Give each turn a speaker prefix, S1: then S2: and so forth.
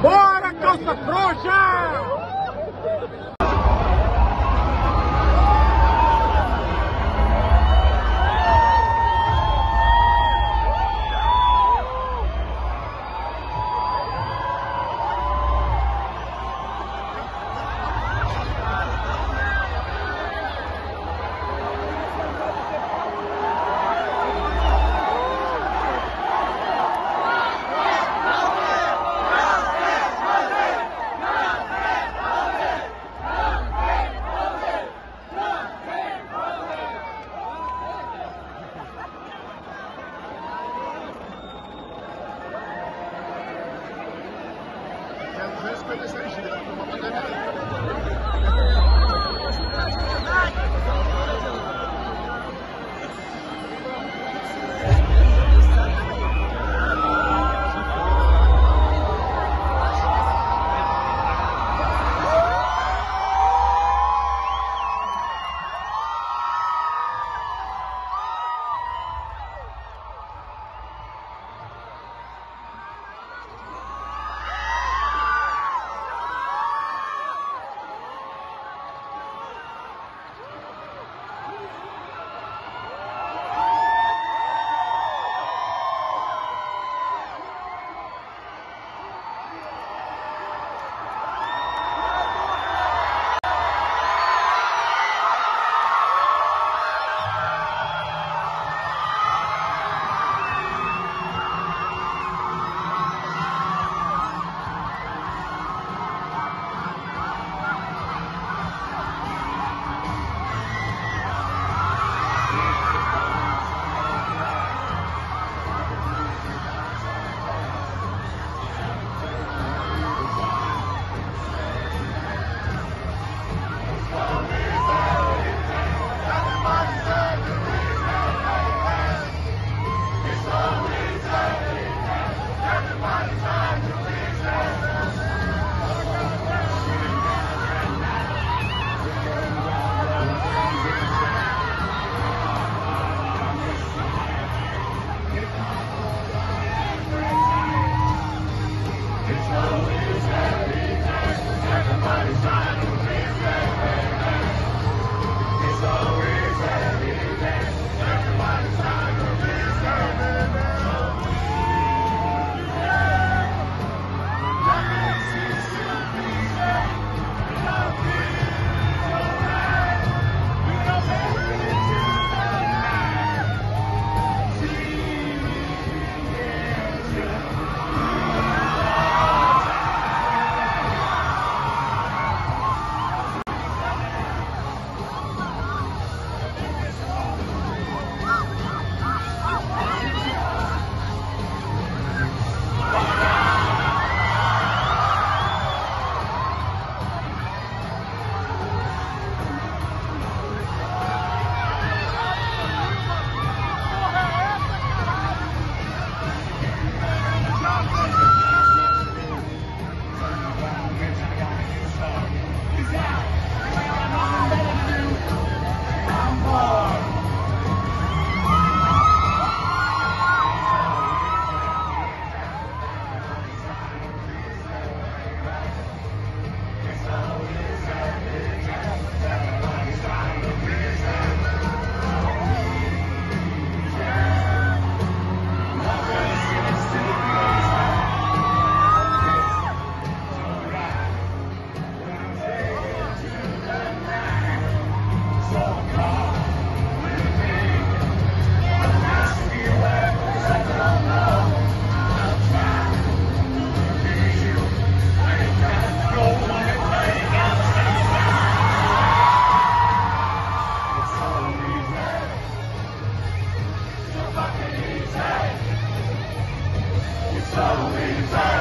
S1: Bora, calça trouxa! administration Son, so we